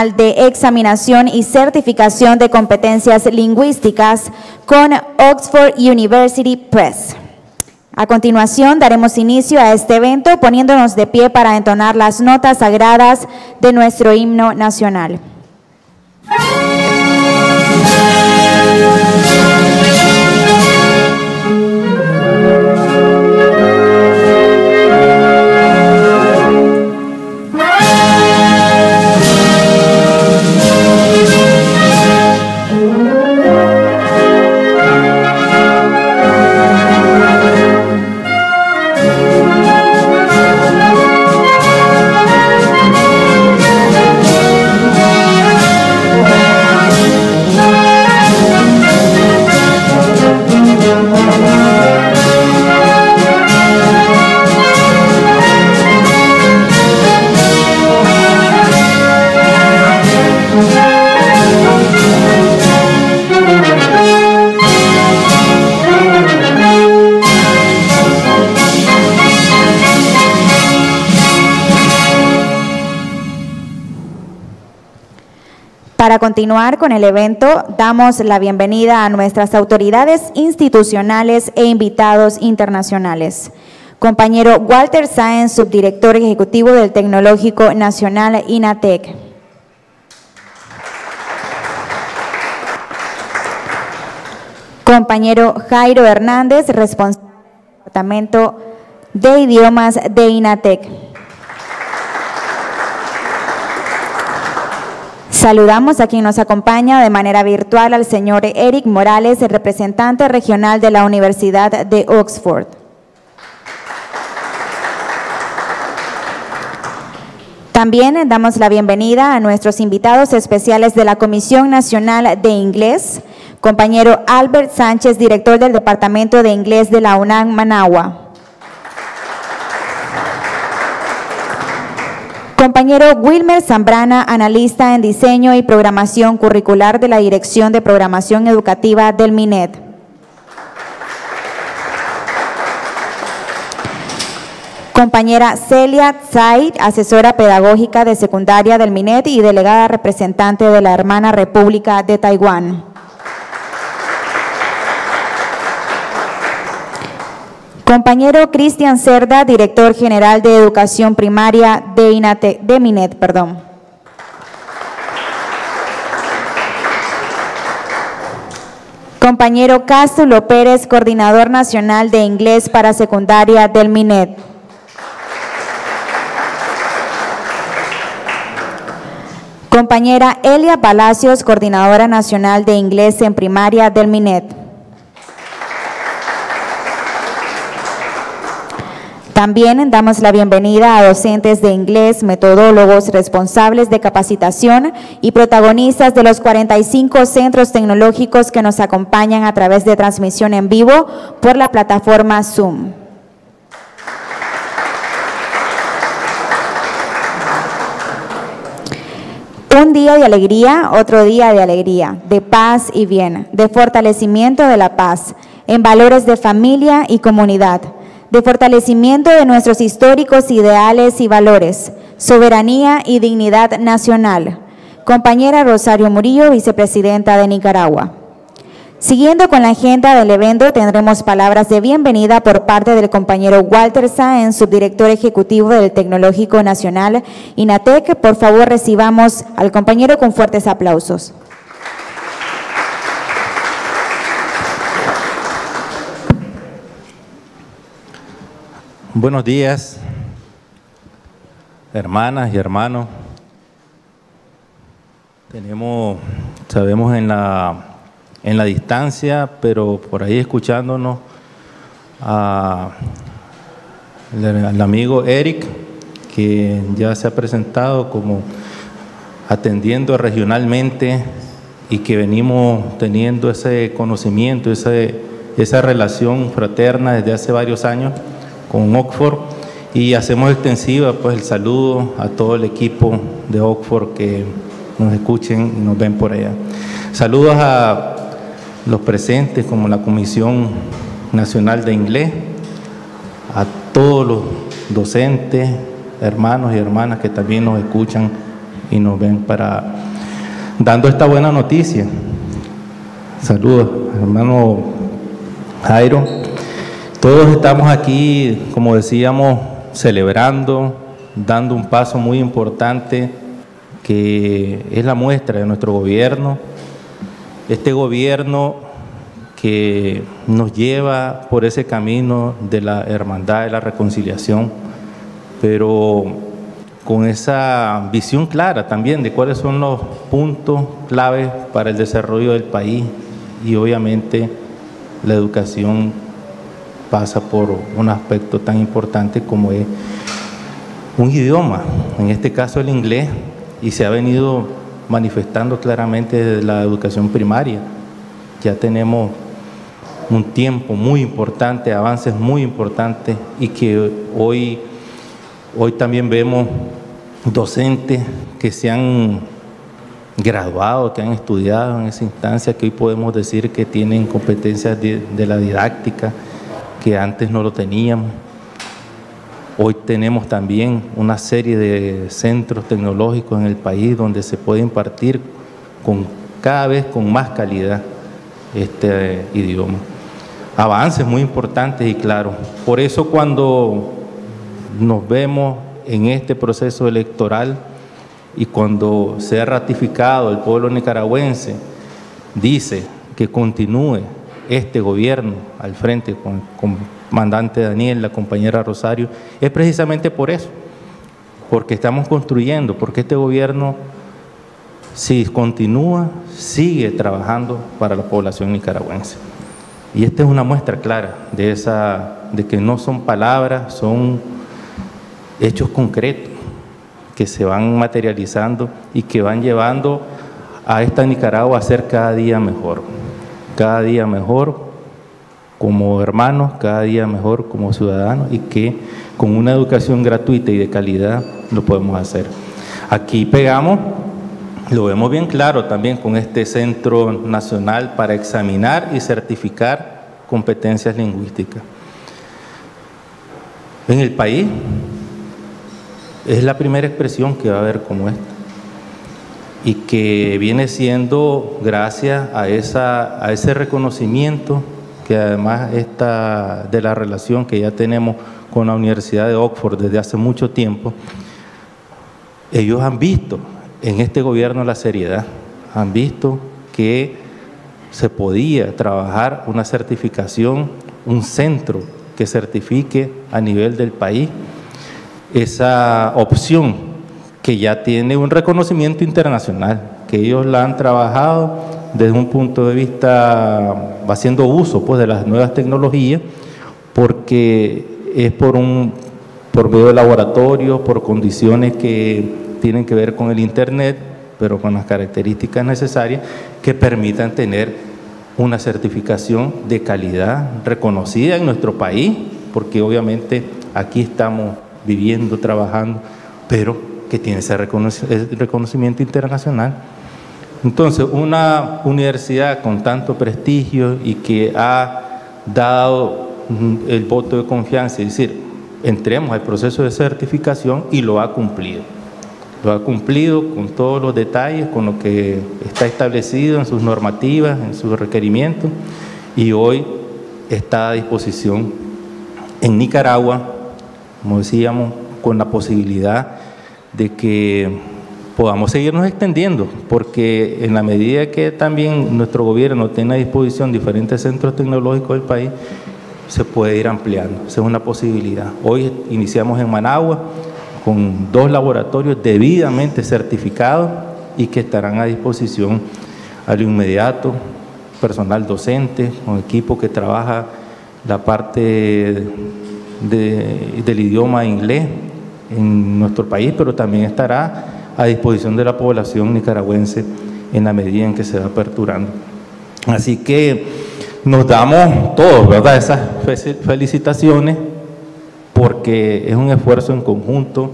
De Examinación y Certificación de Competencias Lingüísticas con Oxford University Press. A continuación daremos inicio a este evento poniéndonos de pie para entonar las notas sagradas de nuestro himno nacional. Para continuar con el evento, damos la bienvenida a nuestras autoridades institucionales e invitados internacionales. Compañero Walter Sáenz, subdirector ejecutivo del Tecnológico Nacional INATEC. Compañero Jairo Hernández, responsable del Departamento de Idiomas de INATEC. Saludamos a quien nos acompaña de manera virtual al señor Eric Morales, el representante regional de la Universidad de Oxford. También damos la bienvenida a nuestros invitados especiales de la Comisión Nacional de Inglés, compañero Albert Sánchez, director del Departamento de Inglés de la UNAM Managua. Compañero Wilmer Zambrana, analista en diseño y programación curricular de la Dirección de Programación Educativa del MINED. Compañera Celia Tsai, asesora pedagógica de secundaria del MINED y delegada representante de la hermana República de Taiwán. Compañero Cristian Cerda, director general de Educación Primaria de, MINET. Perdón. Compañero Cástulo Pérez, coordinador nacional de inglés para secundaria del MINET. Compañera Elia Palacios, coordinadora nacional de inglés en primaria del MINET. También damos la bienvenida a docentes de inglés, metodólogos, responsables de capacitación y protagonistas de los 45 centros tecnológicos que nos acompañan a través de transmisión en vivo por la plataforma Zoom. Un día de alegría, otro día de alegría, de paz y bien, de fortalecimiento de la paz, en valores de familia y comunidad de fortalecimiento de nuestros históricos ideales y valores, soberanía y dignidad nacional. Compañera Rosario Murillo, vicepresidenta de Nicaragua. Siguiendo con la agenda del evento, tendremos palabras de bienvenida por parte del compañero Walter Sáenz, subdirector ejecutivo del Tecnológico Nacional INATEC. Por favor, recibamos al compañero con fuertes aplausos. Buenos días, hermanas y hermanos. Tenemos, sabemos en la, en la distancia, pero por ahí escuchándonos al amigo Eric, que ya se ha presentado como atendiendo regionalmente y que venimos teniendo ese conocimiento, esa relación fraterna desde hace varios años con Oxford y hacemos extensiva pues el saludo a todo el equipo de Oxford que nos escuchen y nos ven por allá. Saludos a los presentes como la Comisión Nacional de Inglés, a todos los docentes, hermanos y hermanas que también nos escuchan y nos ven para dando esta buena noticia. Saludos, hermano Jairo. Todos estamos aquí, como decíamos, celebrando, dando un paso muy importante que es la muestra de nuestro gobierno. Este gobierno que nos lleva por ese camino de la hermandad, de la reconciliación, pero con esa visión clara también de cuáles son los puntos claves para el desarrollo del país y obviamente la educación pasa por un aspecto tan importante como es un idioma, en este caso el inglés, y se ha venido manifestando claramente desde la educación primaria. Ya tenemos un tiempo muy importante, avances muy importantes y que hoy, hoy también vemos docentes que se han graduado, que han estudiado en esa instancia, que hoy podemos decir que tienen competencias de, de la didáctica, que antes no lo teníamos. Hoy tenemos también una serie de centros tecnológicos en el país donde se puede impartir con, cada vez con más calidad este idioma. Avances muy importantes y claros. Por eso cuando nos vemos en este proceso electoral y cuando sea ratificado el pueblo nicaragüense, dice que continúe este gobierno al frente con el comandante Daniel, la compañera Rosario, es precisamente por eso, porque estamos construyendo, porque este gobierno, si continúa, sigue trabajando para la población nicaragüense. Y esta es una muestra clara de, esa, de que no son palabras, son hechos concretos que se van materializando y que van llevando a esta Nicaragua a ser cada día mejor, cada día mejor como hermanos, cada día mejor como ciudadanos y que con una educación gratuita y de calidad lo podemos hacer. Aquí pegamos, lo vemos bien claro también con este Centro Nacional para examinar y certificar competencias lingüísticas. En el país es la primera expresión que va a haber como esta y que viene siendo gracias a, esa, a ese reconocimiento que además está de la relación que ya tenemos con la Universidad de Oxford desde hace mucho tiempo, ellos han visto en este gobierno la seriedad, han visto que se podía trabajar una certificación, un centro que certifique a nivel del país esa opción que ya tiene un reconocimiento internacional, que ellos la han trabajado desde un punto de vista, haciendo uso pues, de las nuevas tecnologías, porque es por, un, por medio de laboratorios, por condiciones que tienen que ver con el Internet, pero con las características necesarias que permitan tener una certificación de calidad reconocida en nuestro país, porque obviamente aquí estamos viviendo, trabajando, pero que tiene ese reconocimiento internacional. Entonces, una universidad con tanto prestigio y que ha dado el voto de confianza, es decir, entremos al proceso de certificación y lo ha cumplido. Lo ha cumplido con todos los detalles, con lo que está establecido en sus normativas, en sus requerimientos, y hoy está a disposición en Nicaragua como decíamos, con la posibilidad de que podamos seguirnos extendiendo, porque en la medida que también nuestro gobierno tiene a disposición diferentes centros tecnológicos del país, se puede ir ampliando. Esa es una posibilidad. Hoy iniciamos en Managua con dos laboratorios debidamente certificados y que estarán a disposición al inmediato, personal docente, con equipo que trabaja la parte del idioma inglés en nuestro país, pero también estará a disposición de la población nicaragüense en la medida en que se va aperturando. Así que nos damos todos, ¿verdad? Esas felicitaciones porque es un esfuerzo en conjunto,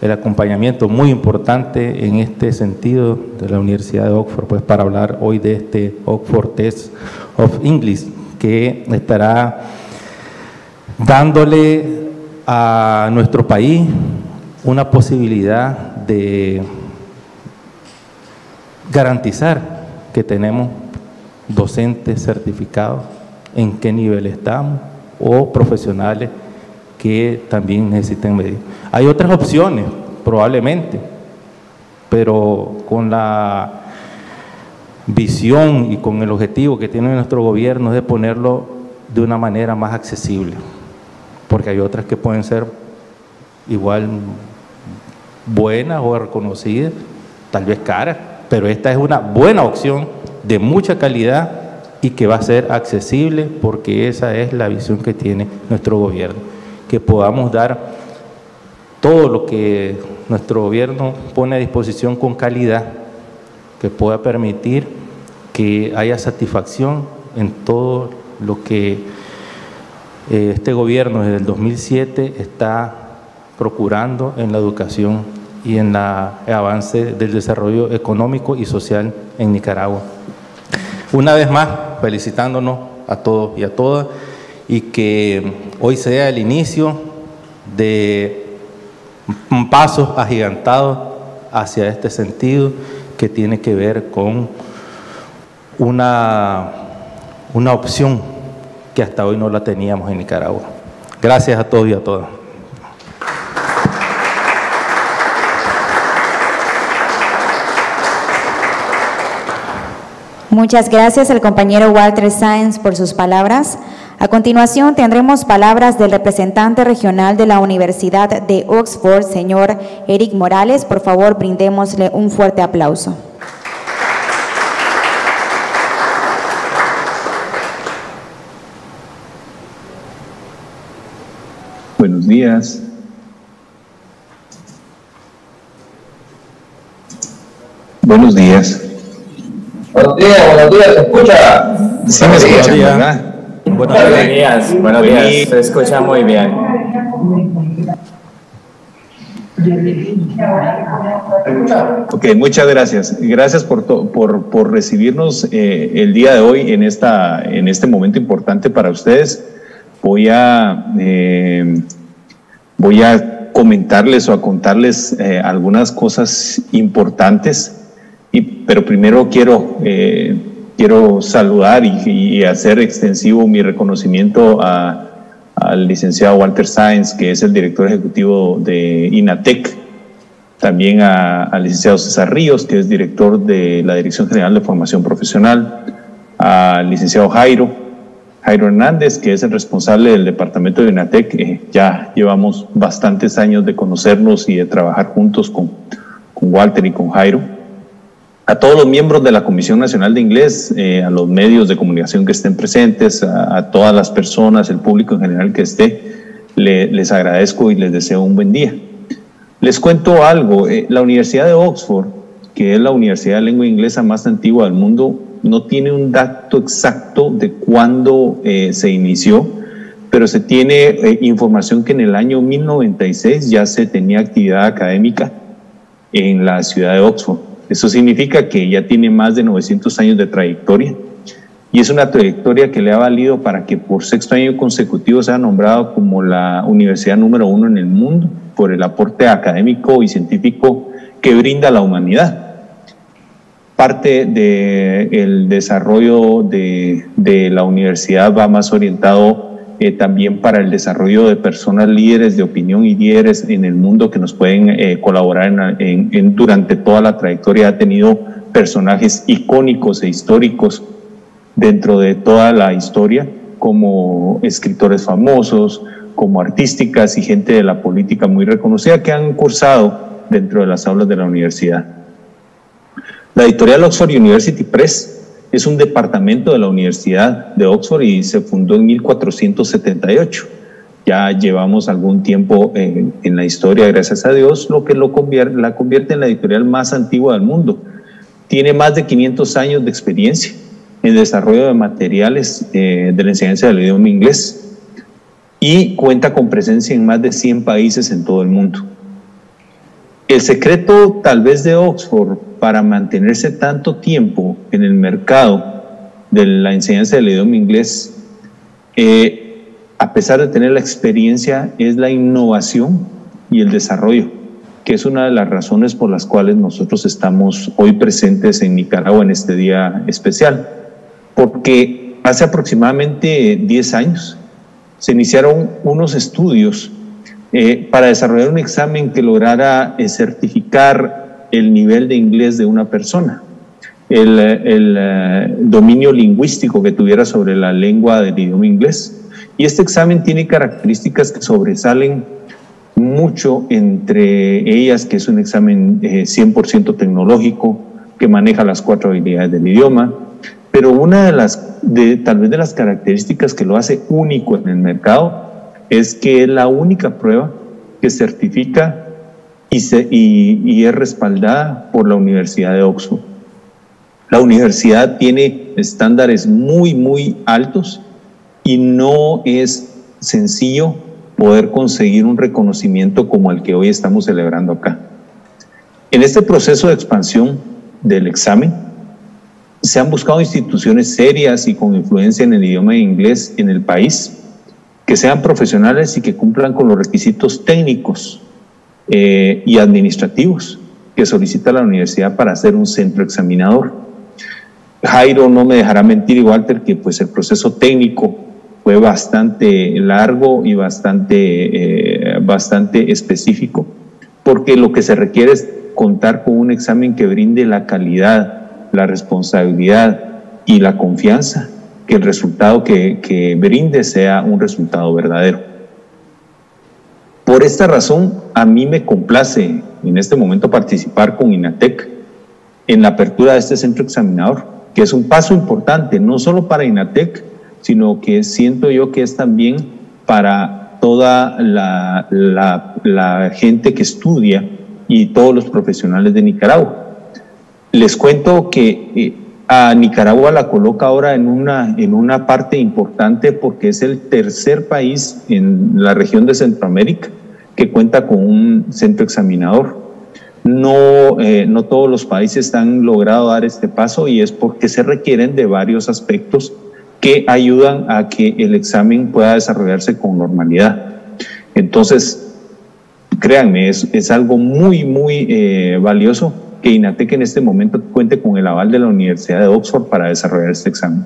el acompañamiento muy importante en este sentido de la Universidad de Oxford, pues para hablar hoy de este Oxford Test of English que estará dándole a nuestro país una posibilidad de garantizar que tenemos docentes certificados, en qué nivel estamos, o profesionales que también necesiten medir. Hay otras opciones, probablemente, pero con la visión y con el objetivo que tiene nuestro gobierno de ponerlo de una manera más accesible, porque hay otras que pueden ser igual buenas o reconocidas, tal vez caras, pero esta es una buena opción de mucha calidad y que va a ser accesible porque esa es la visión que tiene nuestro gobierno, que podamos dar todo lo que nuestro gobierno pone a disposición con calidad, que pueda permitir que haya satisfacción en todo lo que eh, este gobierno desde el 2007 está procurando en la educación y en el avance del desarrollo económico y social en Nicaragua. Una vez más, felicitándonos a todos y a todas y que hoy sea el inicio de un paso agigantado hacia este sentido que tiene que ver con una, una opción que hasta hoy no la teníamos en Nicaragua. Gracias a todos y a todas. Muchas gracias al compañero Walter Sáenz por sus palabras. A continuación tendremos palabras del representante regional de la Universidad de Oxford, señor Eric Morales. Por favor, brindémosle un fuerte aplauso. Buenos días. Buenos días. Buenos días, buenos días, ¿se escucha? Sí, me escuchan, ¿verdad? Buenos días, buenos días, se escucha muy bien. Ok, muchas gracias. Gracias por, por, por recibirnos eh, el día de hoy en, esta, en este momento importante para ustedes. Voy a, eh, voy a comentarles o a contarles eh, algunas cosas importantes, y, pero primero quiero, quiero saludar y, y, hacer extensivo mi reconocimiento a, al licenciado Walter Sáenz, que es el director ejecutivo de INATEC, también al licenciado César Ríos, que es director de la Dirección General de Formación Profesional, al licenciado Jairo, Jairo Hernández, que es el responsable del departamento de INATEC. ya llevamos bastantes años de conocernos y de trabajar juntos con Walter y con Jairo. A todos los miembros de la Comisión Nacional de Inglés, eh, a los medios de comunicación que estén presentes, a, todas las personas, el público en general que esté, le, les agradezco y les deseo un buen día. Les cuento algo, eh, la Universidad de Oxford, que es la universidad de lengua inglesa más antigua del mundo, no tiene un dato exacto de cuándo eh, se inició, pero se tiene información que en el año 1096 ya se tenía actividad académica en la ciudad de Oxford. Eso significa que ya tiene más de 900 años de trayectoria y es una trayectoria que le ha valido para que por sexto año consecutivo sea nombrado como la universidad número uno en el mundo por el aporte académico y científico que brinda la humanidad. Parte del desarrollo de, de, la universidad va más orientado eh, también para el desarrollo de personas líderes de opinión y líderes en el mundo que nos pueden eh, colaborar en, en, en, durante toda la trayectoria. Ha tenido personajes icónicos e históricos dentro de toda la historia, como escritores famosos, como artísticas y gente de la política muy reconocida que han cursado dentro de las aulas de la universidad. La editorial Oxford University Press es un departamento de la Universidad de Oxford y se fundó en 1478. Ya llevamos algún tiempo en, en la historia, gracias a Dios, lo que lo la convierte en la editorial más antigua del mundo. Tiene más de 500 años de experiencia en desarrollo de materiales eh, de la enseñanza del idioma inglés y cuenta con presencia en más de 100 países en todo el mundo. El secreto tal vez de Oxford para mantenerse tanto tiempo en el mercado de la enseñanza del idioma inglés, eh, a pesar de tener la experiencia, es la innovación y el desarrollo. que es una de las razones por las cuales nosotros estamos hoy presentes en Nicaragua en este día especial. Porque hace aproximadamente 10 años se iniciaron unos estudios eh, para desarrollar un examen que lograra eh, certificar el nivel de inglés de una persona, el, eh, dominio lingüístico que tuviera sobre la lengua del idioma inglés. Y este examen tiene características que sobresalen mucho entre ellas, que es un examen 100% tecnológico, que maneja las cuatro habilidades del idioma, pero una de las, tal vez de las características que lo hace único en el mercado es que es la única prueba que certifica y, se, y, es respaldada por la Universidad de Oxford. La universidad tiene estándares muy, muy altos y no es sencillo poder conseguir un reconocimiento como el que hoy estamos celebrando acá. En este proceso de expansión del examen, se han buscado instituciones serias y con influencia en el idioma inglés en el país que sean profesionales y que cumplan con los requisitos técnicos eh, y administrativos que solicita la universidad para ser un centro examinador. Jairo no me dejará mentir, Walter, que pues el proceso técnico fue bastante largo y bastante, eh, bastante específico, porque lo que se requiere es contar con un examen que brinde la calidad, la responsabilidad y la confianza que el resultado que, brinde sea un resultado verdadero. Por esta razón, a mí me complace en este momento participar con INATEC en la apertura de este centro examinador, que es un paso importante, no solo para INATEC, sino que siento yo que es también para toda la, gente que estudia y todos los profesionales de Nicaragua. Les cuento que eh, a Nicaragua la coloca ahora en una, en una parte importante porque es el tercer país en la región de Centroamérica que cuenta con un centro examinador. No, eh, no todos los países han logrado dar este paso y es porque se requieren de varios aspectos que ayudan a que el examen pueda desarrollarse con normalidad. Entonces, créanme, es, es algo muy, muy eh, valioso que INATEC en este momento cuente con el aval de la Universidad de Oxford para desarrollar este examen.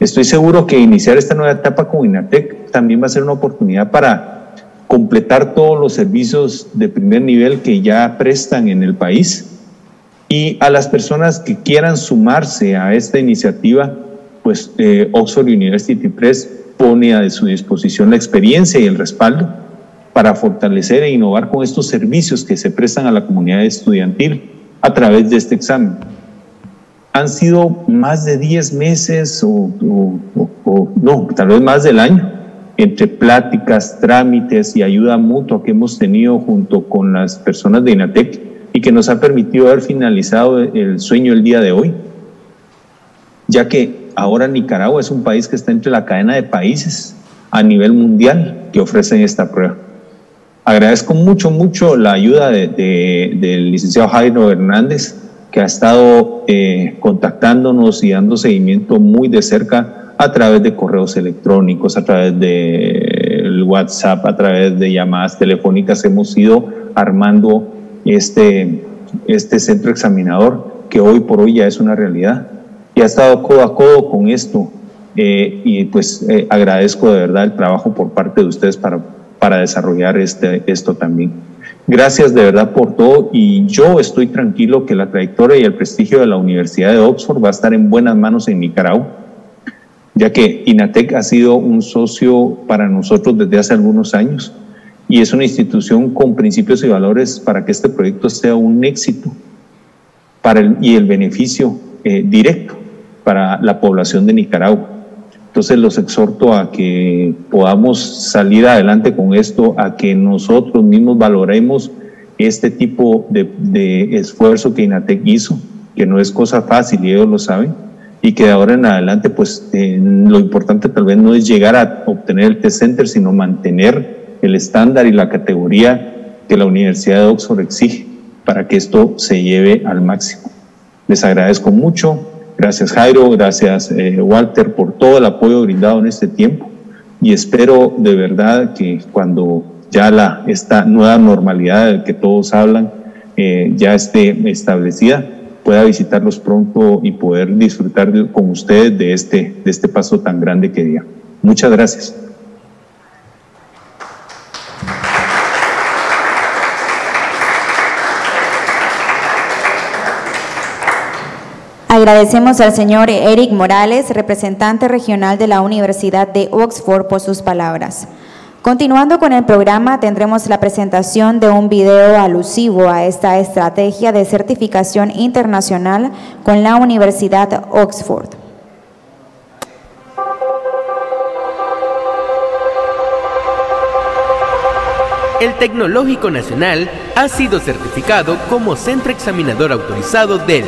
Estoy seguro que iniciar esta nueva etapa con INATEC también va a ser una oportunidad para completar todos los servicios de primer nivel que ya prestan en el país y a las personas que quieran sumarse a esta iniciativa, pues eh, Oxford University Press pone a su disposición la experiencia y el respaldo para fortalecer e innovar con estos servicios que se prestan a la comunidad estudiantil a través de este examen. Han sido más de 10 meses o, no, tal vez más del año entre pláticas, trámites y ayuda mutua que hemos tenido junto con las personas de INATEC y que nos ha permitido haber finalizado el sueño el día de hoy, ya que ahora Nicaragua es un país que está entre la cadena de países a nivel mundial que ofrecen esta prueba. Agradezco mucho, mucho la ayuda del licenciado Jairo Hernández, que ha estado eh, contactándonos y dando seguimiento muy de cerca a través de correos electrónicos, a través de WhatsApp, a través de llamadas telefónicas. Hemos ido armando este, este centro examinador que hoy por hoy ya es una realidad y ha estado codo a codo con esto. Eh, y pues eh, agradezco de verdad el trabajo por parte de ustedes para para desarrollar este, esto también. Gracias de verdad por todo y yo estoy tranquilo que la trayectoria y el prestigio de la Universidad de Oxford va a estar en buenas manos en Nicaragua, ya que INATEC ha sido un socio para nosotros desde hace algunos años y es una institución con principios y valores para que este proyecto sea un éxito para el, y el beneficio eh, directo para la población de Nicaragua. Entonces los exhorto a que podamos salir adelante con esto, a que nosotros mismos valoremos este tipo de, esfuerzo que INATEC hizo, que no es cosa fácil y ellos lo saben, y que de ahora en adelante, pues eh, lo importante tal vez no es llegar a obtener el test center, sino mantener el estándar y la categoría que la Universidad de Oxford exige para que esto se lleve al máximo. Les agradezco mucho Gracias Jairo, gracias eh, Walter por todo el apoyo brindado en este tiempo y espero de verdad que cuando ya la, esta nueva normalidad de que todos hablan eh, ya esté establecida, pueda visitarlos pronto y poder disfrutar con ustedes de este, de este paso tan grande que día. Muchas gracias. Agradecemos al señor Eric Morales, representante regional de la Universidad de Oxford, por sus palabras. Continuando con el programa, tendremos la presentación de un video alusivo a esta estrategia de certificación internacional con la Universidad Oxford. El Tecnológico Nacional ha sido certificado como centro examinador autorizado del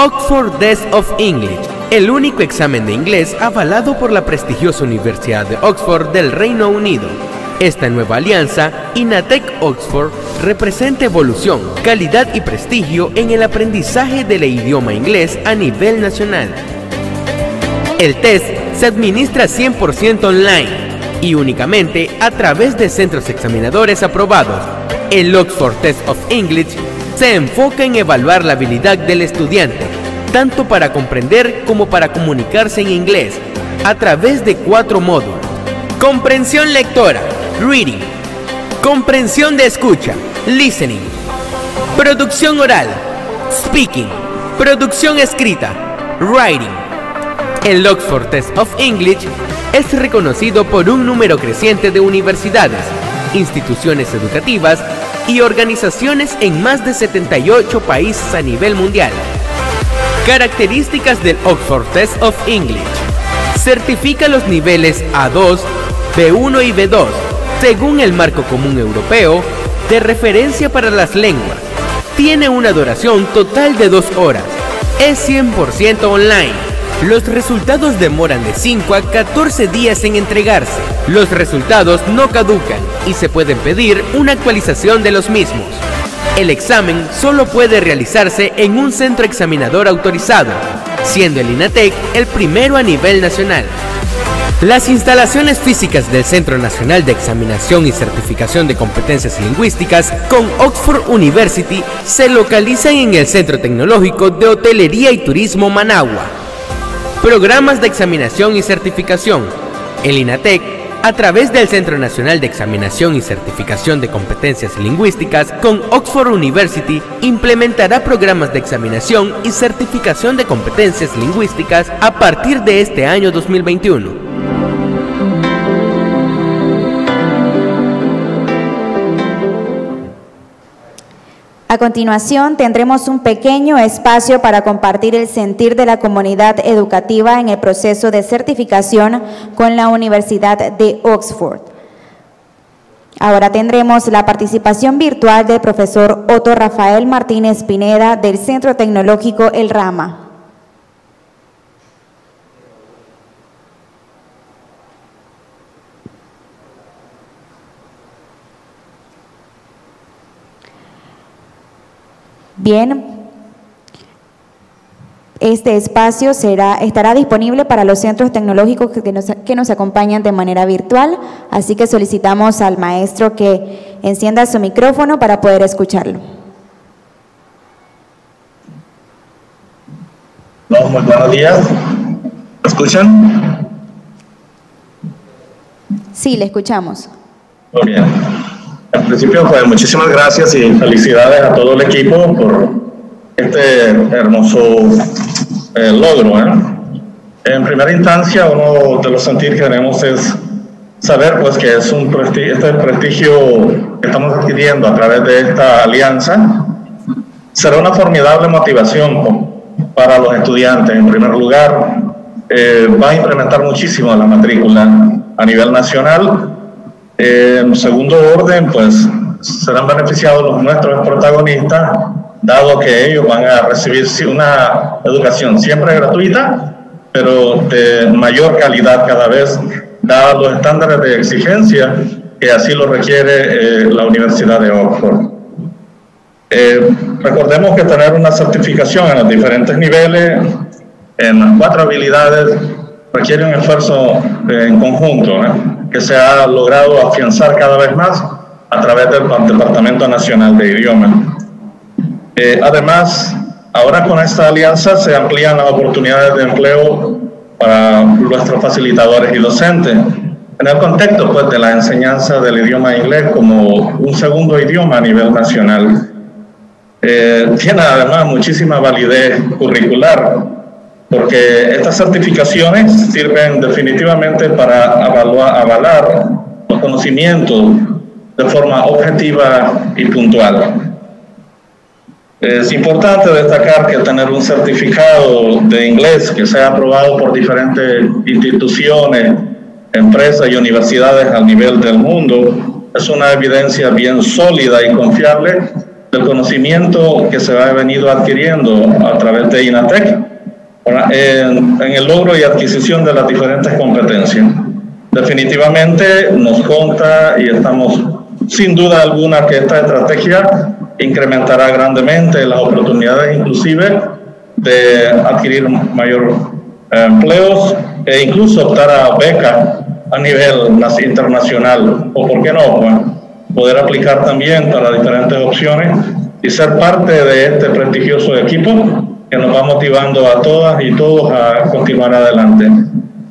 Oxford Desk of English, el único examen de inglés avalado por la prestigiosa Universidad de Oxford del Reino Unido. Esta nueva alianza, INATEC Oxford, representa evolución, calidad y prestigio en el aprendizaje del idioma inglés a nivel nacional. El test se administra 100% online y únicamente a través de centros examinadores aprobados. El Oxford Test of English se enfoca en evaluar la habilidad del estudiante, tanto para comprender como para comunicarse en inglés, a través de cuatro módulos. Comprensión lectora, reading. Comprensión de escucha, listening. Producción oral, speaking. Producción escrita, writing. El Oxford Test of English es reconocido por un número creciente de universidades, instituciones educativas y organizaciones en más de 78 países a nivel mundial. Características del Oxford Test of English. Certifica los niveles A2, B1 y B2 según el marco común europeo de referencia para las lenguas. Tiene una duración total de dos horas. Es 100% online los resultados demoran de 5 a 14 días en entregarse. Los resultados no caducan y se pueden pedir una actualización de los mismos. El examen solo puede realizarse en un centro examinador autorizado, siendo el INATEC el primero a nivel nacional. Las instalaciones físicas del Centro Nacional de Examinación y Certificación de Competencias Lingüísticas con Oxford University se localizan en el Centro Tecnológico de Hotelería y Turismo Managua, Programas de examinación y certificación. El INATEC, a través del Centro Nacional de Examinación y Certificación de Competencias Lingüísticas con Oxford University, implementará programas de examinación y certificación de competencias lingüísticas a partir de este año 2021. A continuación, tendremos un pequeño espacio para compartir el sentir de la comunidad educativa en el proceso de certificación con la Universidad de Oxford. Ahora tendremos la participación virtual del profesor Otto Rafael Martínez Pineda del Centro Tecnológico El Rama. Bien, este espacio será, estará disponible para los centros tecnológicos que nos, que nos acompañan de manera virtual, así que solicitamos al maestro que encienda su micrófono para poder escucharlo. No, muy buenos días. ¿Me escuchan? Sí, le escuchamos. Muy bien. En principio, pues muchísimas gracias y felicidades a todo el equipo por este hermoso eh, logro. ¿eh? En primera instancia, uno de los sentir que tenemos es saber pues que es un prestigio, este prestigio que estamos adquiriendo a través de esta alianza será una formidable motivación para los estudiantes. En primer lugar, eh, va a implementar muchísimo la matrícula a nivel nacional en segundo orden, pues serán beneficiados los nuestros protagonistas, dado que ellos van a recibir una educación siempre gratuita, pero de mayor calidad cada vez, dados los estándares de exigencia que así lo requiere eh, la Universidad de Oxford. Eh, recordemos que tener una certificación en los diferentes niveles, en las cuatro habilidades, requiere un esfuerzo eh, en conjunto. Que se ha logrado afianzar cada vez más a través del Departamento Nacional de Idiomas. Eh, además, ahora con esta alianza se amplían las oportunidades de empleo para nuestros facilitadores y docentes. En el contexto pues, de la enseñanza del idioma inglés como un segundo idioma a nivel nacional, eh, tiene además muchísima validez curricular, porque estas certificaciones sirven definitivamente para avalar los conocimientos de forma objetiva y puntual. Es importante destacar que tener un certificado de inglés que sea aprobado por diferentes instituciones, empresas y universidades a nivel del mundo es una evidencia bien sólida y confiable del conocimiento que se ha venido adquiriendo a través de INATEC en, en el logro y adquisición de las diferentes competencias. Definitivamente nos conta y estamos sin duda alguna que esta estrategia incrementará grandemente las oportunidades inclusive de adquirir mayor eh, empleos e incluso optar a becas a nivel internacional o por qué no poder aplicar también para diferentes opciones y ser parte de este prestigioso equipo que nos va motivando a todas y todos a continuar adelante.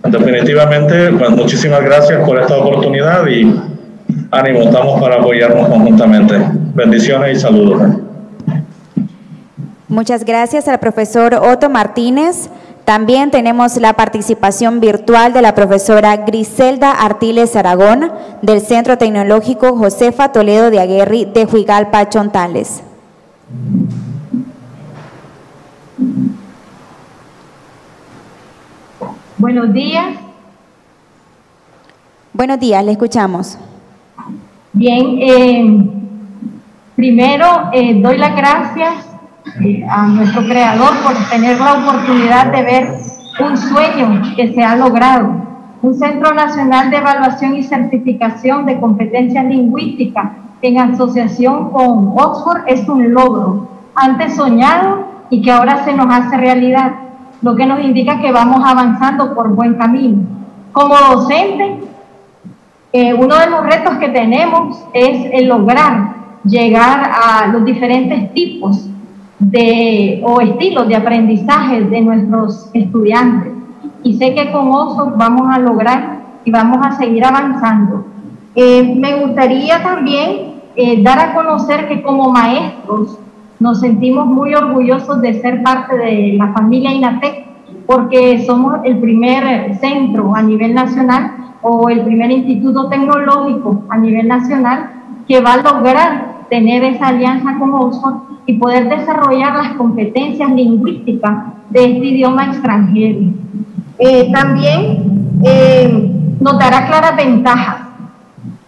Definitivamente, pues muchísimas gracias por esta oportunidad y ánimo, estamos para apoyarnos conjuntamente. Bendiciones y saludos. Muchas gracias al profesor Otto Martínez. También tenemos la participación virtual de la profesora Griselda Artiles Aragón del Centro Tecnológico Josefa Toledo de Aguerri de Huigalpa, Chontales. Buenos días. Buenos días, le escuchamos. Bien, eh, primero eh, doy las gracias eh, a nuestro creador por tener la oportunidad de ver un sueño que se ha logrado. Un Centro Nacional de Evaluación y Certificación de Competencias Lingüísticas en asociación con Oxford es un logro antes soñado y que ahora se nos hace realidad, lo que nos indica que vamos avanzando por buen camino. Como docente, eh, uno de los retos que tenemos es el lograr llegar a los diferentes tipos de, o estilos de aprendizaje de nuestros estudiantes. Y sé que con Oso vamos a lograr y vamos a seguir avanzando. Eh, me gustaría también eh, dar a conocer que como maestros nos sentimos muy orgullosos de ser parte de la familia INATEC porque somos el primer centro a nivel nacional o el primer instituto tecnológico a nivel nacional que va a lograr tener esa alianza con Oxford y poder desarrollar las competencias lingüísticas de este idioma extranjero. Eh, también eh, nos dará claras ventajas,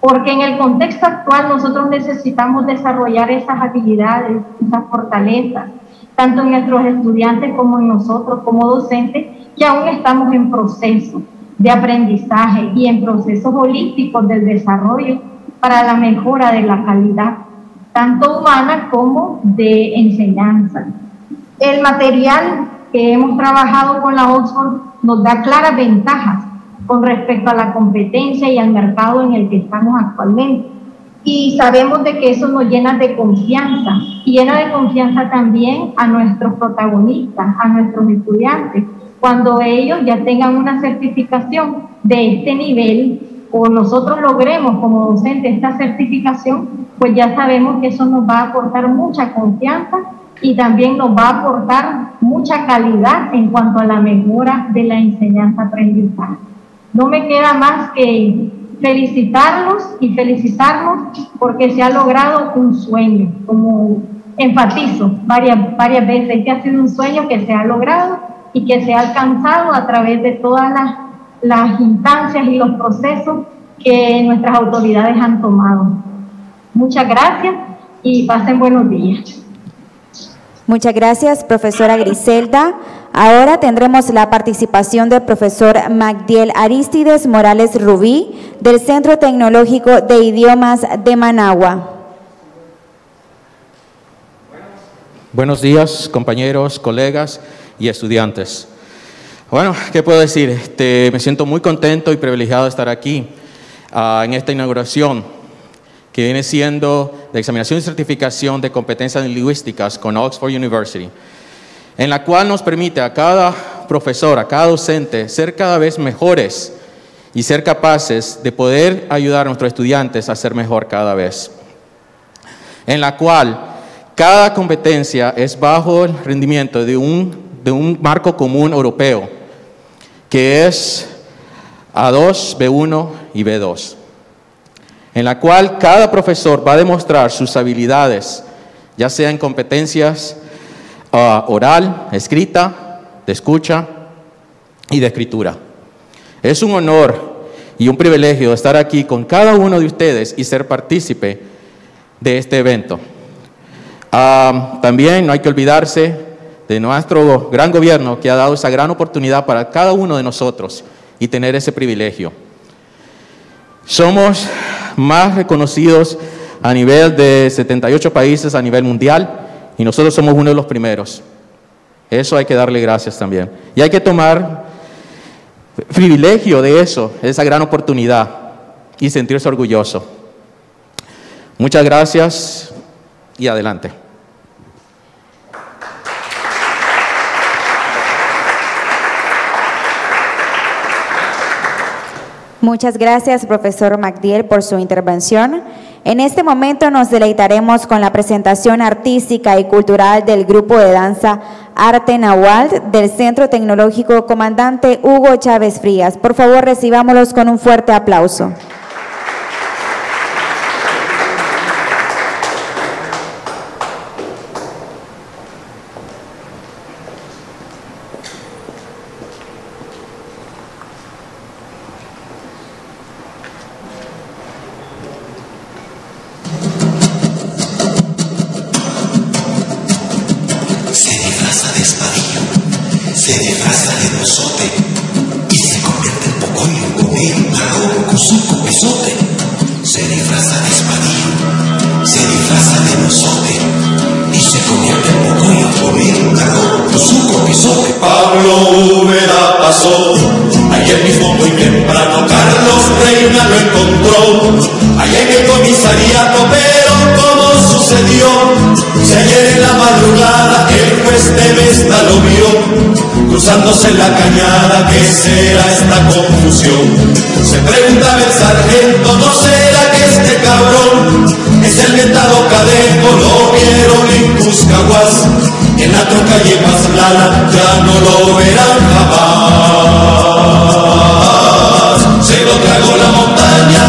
porque en el contexto actual nosotros necesitamos desarrollar esas habilidades, esas fortalezas, tanto en nuestros estudiantes como en nosotros como docentes, que aún estamos en proceso de aprendizaje y en procesos holísticos del desarrollo para la mejora de la calidad, tanto humana como de enseñanza. El material que hemos trabajado con la Oxford nos da claras ventajas con respecto a la competencia y al mercado en el que estamos actualmente. Y sabemos de que eso nos llena de confianza y llena de confianza también a nuestros protagonistas, a nuestros estudiantes, cuando ellos ya tengan una certificación de este nivel o nosotros logremos como docentes esta certificación, pues ya sabemos que eso nos va a aportar mucha confianza y también nos va a aportar mucha calidad en cuanto a la mejora de la enseñanza-aprendizaje. No me queda más que felicitarlos y felicitarnos porque se ha logrado un sueño, como enfatizo varias, varias veces, que ha sido un sueño que se ha logrado y que se ha alcanzado a través de todas las, las instancias y los procesos que nuestras autoridades han tomado. Muchas gracias y pasen buenos días. Muchas gracias, profesora Griselda. Ahora tendremos la participación del profesor Magdiel Aristides Morales Rubí del Centro Tecnológico de Idiomas de Managua. Buenos días, compañeros, colegas y estudiantes. Bueno, ¿qué puedo decir? Este, me siento muy contento y privilegiado de estar aquí ah, en esta inauguración que viene siendo de examinación y certificación de competencias lingüísticas con Oxford University, en la cual nos permite a cada profesor, a cada docente, ser cada vez mejores y ser capaces de poder ayudar a nuestros estudiantes a ser mejor cada vez. En la cual cada competencia es bajo el rendimiento de un, de un marco común europeo, que es A2, B1 y B2 en la cual cada profesor va a demostrar sus habilidades, ya sea en competencias ah, oral, escrita, de escucha y de escritura. Es un honor y un privilegio estar aquí con cada uno de ustedes y ser partícipe de este evento. Ah, también no hay que olvidarse de nuestro gran gobierno que ha dado esa gran oportunidad para cada uno de nosotros y tener ese privilegio. Somos más reconocidos a nivel de 78 países a nivel mundial y nosotros somos uno de los primeros. Eso hay que darle gracias también. Y hay que tomar privilegio de eso, esa gran oportunidad y sentirse orgulloso. Muchas gracias y adelante. Muchas gracias, profesor MacDiel, por su intervención. En este momento nos deleitaremos con la presentación artística y cultural del grupo de danza Arte Nahual del Centro Tecnológico Comandante Hugo Chávez Frías. Por favor, recibámoslos con un fuerte aplauso. En la cañada, ¿qué será esta confusión? Se preguntaba el sargento, ¿no será que este cabrón es el mentado cadejo? Lo vieron en Cuscahuas, en la troca y en Maslala, ya no lo verán jamás. Se lo tragó la montaña,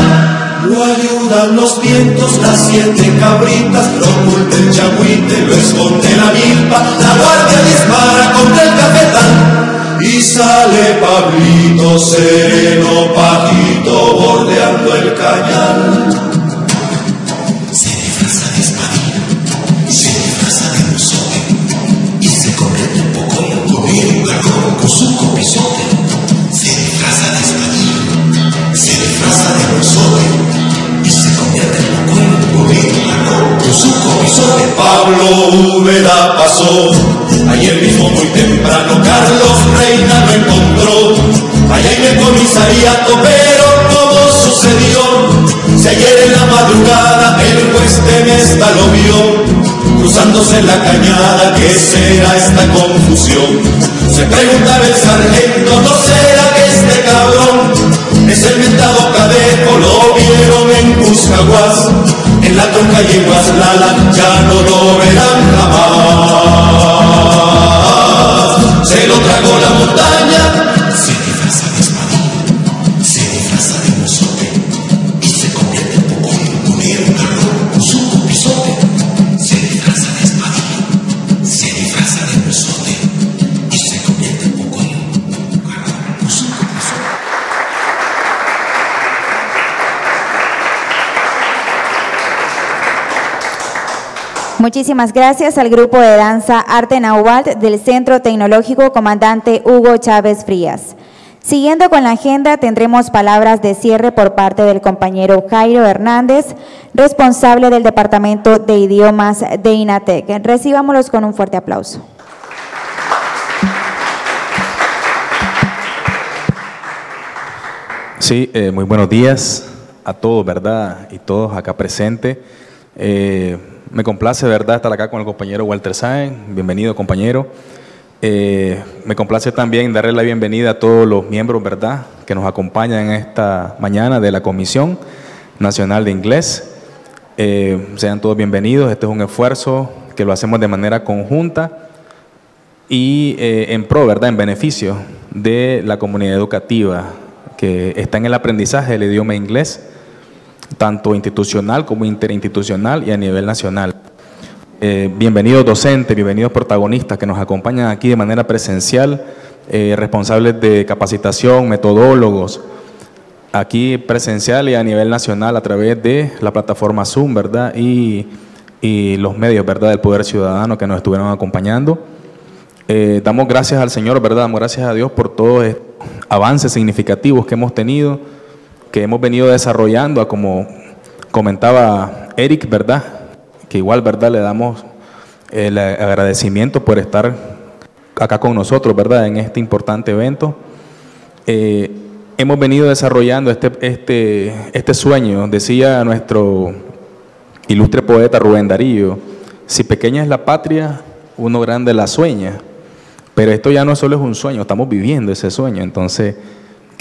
lo ayudan los vientos, las siete cabritas, lo oculta el chagüite, lo esconde la milpa, la guardia dispara contra el cafetán y sale Pablito sereno, pajito bordeando el cañal. Se disfraza de espadilla, se disfraza de buzote y se convierte en poco y un gargón con su copizote. Se disfraza de espadilla, se disfraza de buzote y se convierte en poco y un gargón con su copizote. Pablo Úbeda pasó ayer mismo muy temprano Carlos Reina lo encontró allá en el comisariato, pero todo sucedió. Si ayer en la madrugada el juez de Mesta lo vio, cruzándose la cañada, ¿qué será esta confusión? Se preguntaba el sargento, ¿no será que este cabrón es el mentado cadejo? Lo vieron en Cuscahuas, en la tronca y en Guaslala, ya no lo verán jamás. Se lo tragó la Muchísimas gracias al grupo de danza Arte Nahuatl del Centro Tecnológico Comandante Hugo Chávez Frías. Siguiendo con la agenda, tendremos palabras de cierre por parte del compañero Jairo Hernández, responsable del Departamento de Idiomas de INATEC. Recibámoslos con un fuerte aplauso. Sí, eh, muy buenos días a todos, ¿verdad? Y todos acá presentes. Eh, me complace, ¿verdad?, estar acá con el compañero Walter Sáenz. Bienvenido, compañero. Eh, me complace también darle la bienvenida a todos los miembros, ¿verdad?, que nos acompañan esta mañana de la Comisión Nacional de Inglés. Eh, sean todos bienvenidos. Este es un esfuerzo que lo hacemos de manera conjunta y en pro, ¿verdad?, en beneficio de la comunidad educativa que está en el aprendizaje del idioma inglés, tanto institucional como interinstitucional y a nivel nacional. Eh, bienvenidos docentes, bienvenidos protagonistas que nos acompañan aquí de manera presencial, eh, responsables de capacitación, metodólogos, aquí presencial y a nivel nacional a través de la plataforma Zoom, ¿verdad? Y, y los medios, ¿verdad? Del Poder Ciudadano que nos estuvieron acompañando. Eh, damos gracias al Señor, ¿verdad? Damos gracias a Dios por todos estos avances significativos que hemos tenido, que hemos venido desarrollando, como comentaba Eric, ¿verdad? Que igual, ¿verdad? Le damos el agradecimiento por estar acá con nosotros, ¿verdad? En este importante evento. Eh, hemos venido desarrollando este, este, este sueño, decía nuestro ilustre poeta Rubén Darío, si pequeña es la patria, uno grande la sueña. Pero esto ya no solo es un sueño, estamos viviendo ese sueño. Entonces,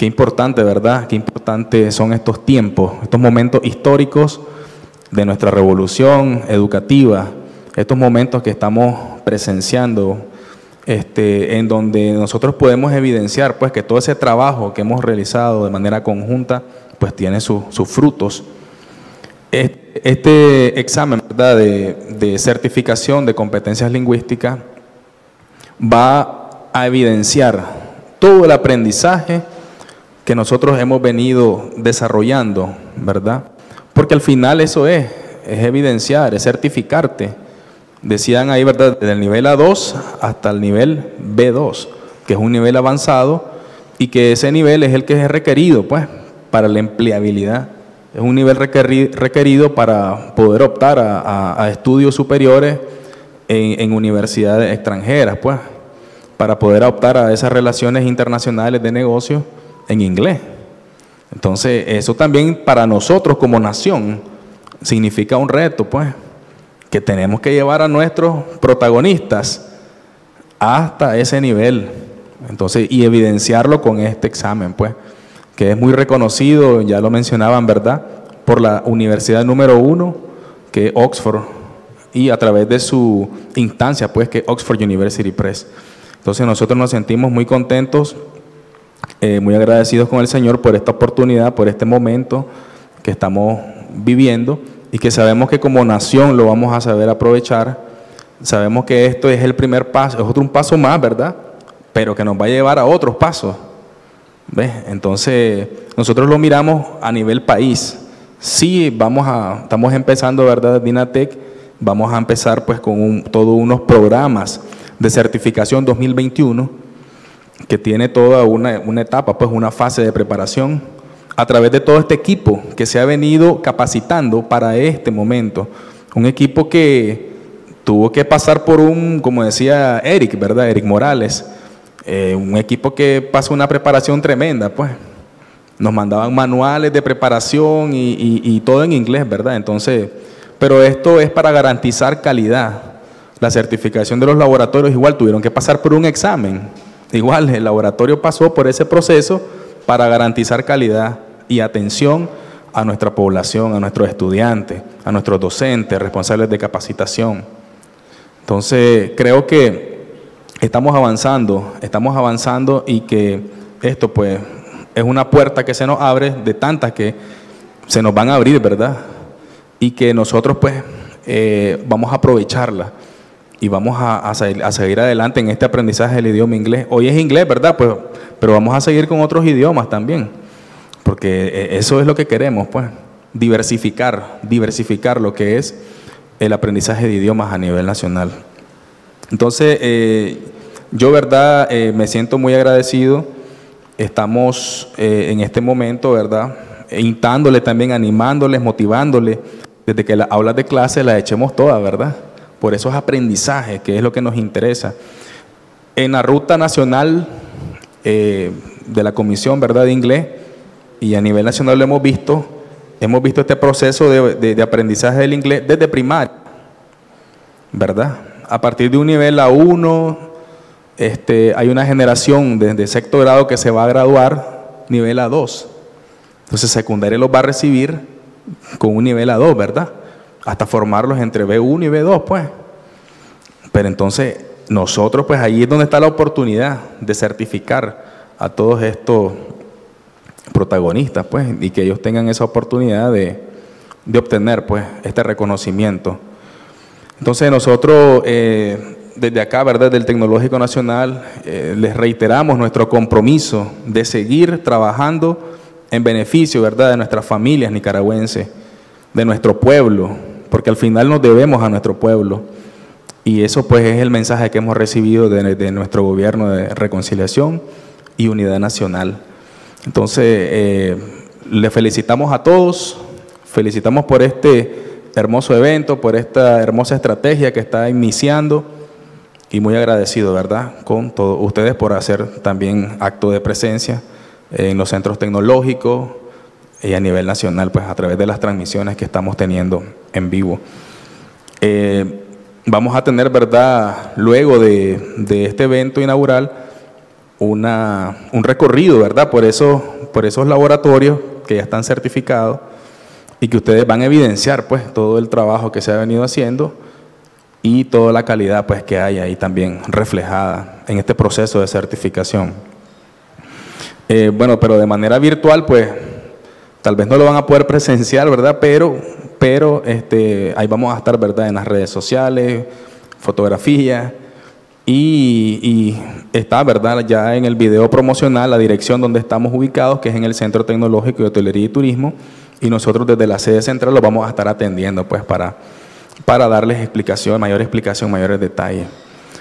qué importante, ¿verdad? Qué importante son estos tiempos, estos momentos históricos de nuestra revolución educativa, estos momentos que estamos presenciando, este, en donde nosotros podemos evidenciar pues, que todo ese trabajo que hemos realizado de manera conjunta pues, tiene sus frutos. Este examen ¿verdad? De, de certificación de competencias lingüísticas va a evidenciar todo el aprendizaje que nosotros hemos venido desarrollando, ¿verdad? Porque al final eso es, es evidenciar, es certificarte. Decían ahí, ¿verdad? Desde el nivel A2 hasta el nivel B2, que es un nivel avanzado y que ese nivel es el que es requerido, pues, para la empleabilidad. Es un nivel requerido para poder optar a, estudios superiores en, en universidades extranjeras, pues para poder optar a esas relaciones internacionales de negocio en inglés. Entonces, eso también para nosotros como nación significa un reto, pues, que tenemos que llevar a nuestros protagonistas hasta ese nivel. Entonces, y evidenciarlo con este examen, pues, que es muy reconocido, ya lo mencionaban, ¿verdad? Por la universidad número uno, que es Oxford, y a través de su instancia, pues, que es Oxford University Press. Entonces nosotros nos sentimos muy contentos, eh, muy agradecidos con el Señor por esta oportunidad, por este momento que estamos viviendo y que sabemos que como nación lo vamos a saber aprovechar. Sabemos que esto es el primer paso, es otro un paso más, ¿verdad? Pero que nos va a llevar a otros pasos. ¿Ves? Entonces, nosotros lo miramos a nivel país. Sí, vamos a, estamos empezando, ¿verdad? Dinatec, vamos a empezar pues con todos unos programas de certificación 2021, que tiene toda una, etapa, pues una fase de preparación, a través de todo este equipo que se ha venido capacitando para este momento. Un equipo que tuvo que pasar por un, como decía Eric, ¿verdad? Eric Morales, eh, un equipo que pasó una preparación tremenda, pues. Nos mandaban manuales de preparación y todo en inglés, ¿verdad? Entonces, pero esto es para garantizar calidad la certificación de los laboratorios igual tuvieron que pasar por un examen. Igual el laboratorio pasó por ese proceso para garantizar calidad y atención a nuestra población, a nuestros estudiantes, a nuestros docentes, responsables de capacitación. Entonces, creo que estamos avanzando, estamos avanzando y que esto pues es una puerta que se nos abre de tantas que se nos van a abrir, ¿verdad? Y que nosotros pues eh, vamos a aprovecharla y vamos a, seguir, adelante en este aprendizaje del idioma inglés. Hoy es inglés, ¿verdad? Pues, pero vamos a seguir con otros idiomas también, porque eh, eso es lo que queremos, pues, diversificar, diversificar lo que es el aprendizaje de idiomas a nivel nacional. Entonces, eh, yo, ¿verdad? Eh, me siento muy agradecido. Estamos en este momento, ¿verdad? Intándole también, animándoles, motivándoles, desde que las aulas de clase las echemos todas, ¿verdad? Por esos aprendizajes, que es lo que nos interesa. En la ruta nacional eh, de la Comisión ¿verdad? de Inglés, y a nivel nacional lo hemos visto, hemos visto este proceso de, aprendizaje del inglés desde primaria, ¿verdad? A partir de un nivel A1, este, hay una generación desde sexto grado que se va a graduar nivel A2. Entonces secundaria los va a recibir con un nivel A2, ¿verdad? Hasta formarlos entre B1 y B2, pues. Pero entonces nosotros, pues ahí es donde está la oportunidad de certificar a todos estos protagonistas, pues, y que ellos tengan esa oportunidad de, obtener, pues, este reconocimiento. Entonces nosotros, eh, desde acá, ¿verdad?, del Tecnológico Nacional, eh, les reiteramos nuestro compromiso de seguir trabajando en beneficio, ¿verdad?, de nuestras familias nicaragüenses, de nuestro pueblo, porque al final nos debemos a nuestro pueblo. Y eso, pues, es el mensaje que hemos recibido de, nuestro gobierno de reconciliación y unidad nacional. Entonces, eh, le felicitamos a todos, felicitamos por este hermoso evento, por esta hermosa estrategia que está iniciando y muy agradecido, ¿verdad?, con todos ustedes por hacer también acto de presencia en los centros tecnológicos y a nivel nacional, pues a través de las transmisiones que estamos teniendo en vivo. Eh, vamos a tener, ¿verdad?, luego de, de este evento inaugural, una, un recorrido, ¿verdad? Por, eso, por esos laboratorios que ya están certificados y que ustedes van a evidenciar pues todo el trabajo que se ha venido haciendo y toda la calidad pues que hay ahí también reflejada en este proceso de certificación. Eh, bueno, pero de manera virtual pues tal vez no lo van a poder presenciar, ¿verdad? Pero, pero este, ahí vamos a estar, ¿verdad? En las redes sociales, fotografías y, está, ¿verdad? Ya en el video promocional la dirección donde estamos ubicados, que es en el Centro Tecnológico de Hotelería y Turismo, y nosotros desde la sede central lo vamos a estar atendiendo, pues, para, para darles explicación, mayor explicación, mayores detalles.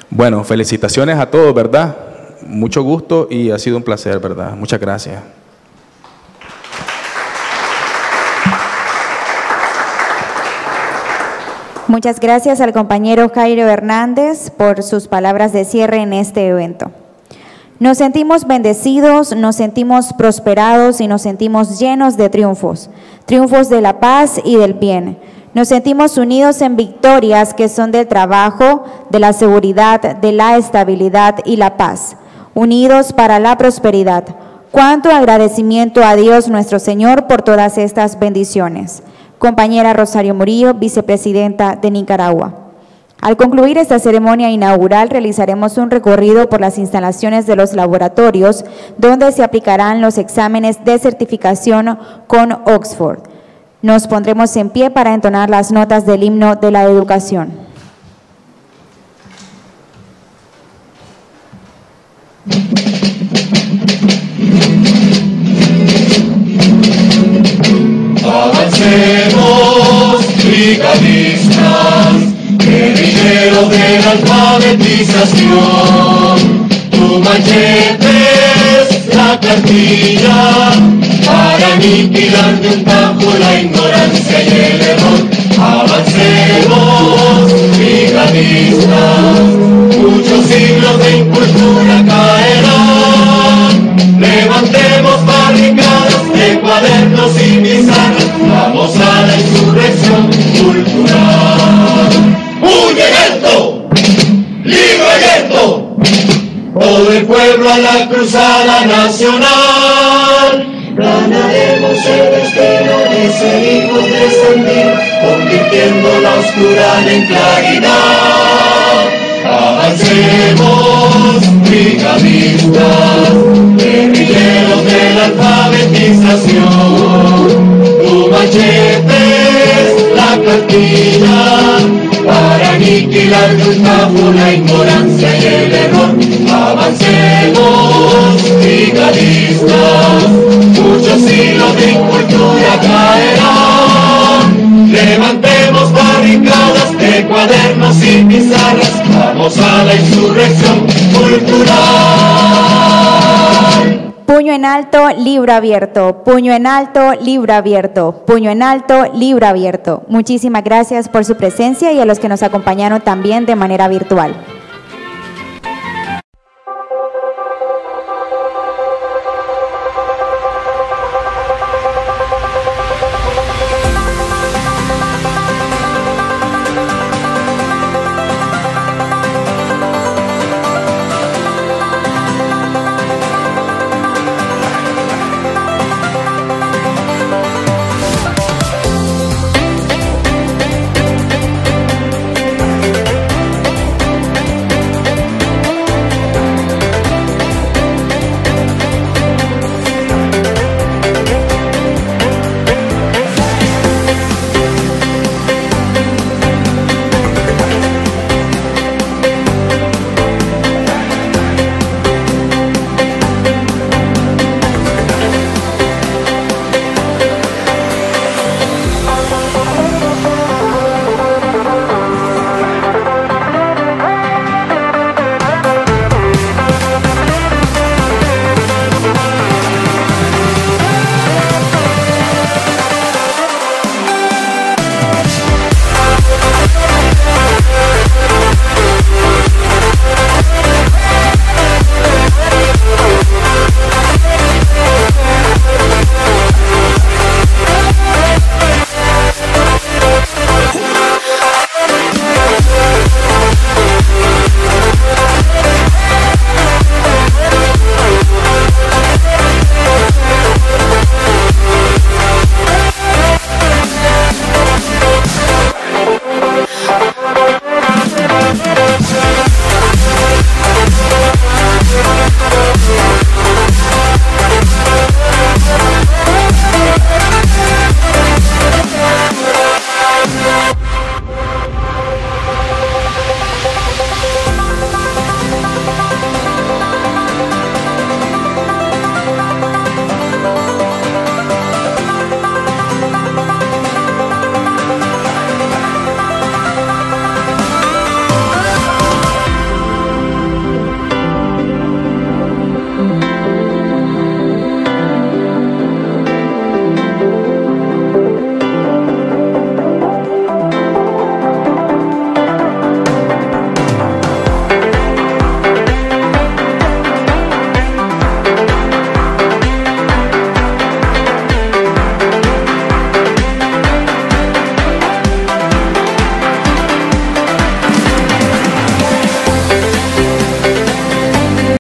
Bueno, felicitaciones a todos, ¿verdad? Mucho gusto y ha sido un placer, ¿verdad? Muchas gracias. Muchas gracias al compañero Jairo Hernández por sus palabras de cierre en este evento. Nos sentimos bendecidos, nos sentimos prosperados y nos sentimos llenos de triunfos, triunfos de la paz y del bien. Nos sentimos unidos en victorias que son del trabajo, de la seguridad, de la estabilidad y la paz, unidos para la prosperidad. Cuánto agradecimiento a Dios nuestro Señor por todas estas bendiciones compañera Rosario Murillo, vicepresidenta de Nicaragua. Al concluir esta ceremonia inaugural, realizaremos un recorrido por las instalaciones de los laboratorios donde se aplicarán los exámenes de certificación con Oxford. Nos pondremos en pie para entonar las notas del himno de la educación. Tu machete es la cartilla. Para aniquilar de un tajo la ignorancia y el error. Avancemos, brigadistas, la cruzada nacional. Ganaremos el destino de ser hijos descendidos, convirtiendo la oscuridad en claridad. Avancemos, brigadistas, guerrilleros de la alfabetización tu machete la castilla para aniquilar de un la ignorancia y el error. Avancemos, brigadistas, muchos siglos de incultura caerán. Levantemos barricadas de cuadernos y pizarras, vamos a la insurrección cultural. Puño en alto, libro abierto. Puño en alto, libro abierto. Puño en alto, libro abierto. Muchísimas gracias por su presencia y a los que nos acompañaron también de manera virtual.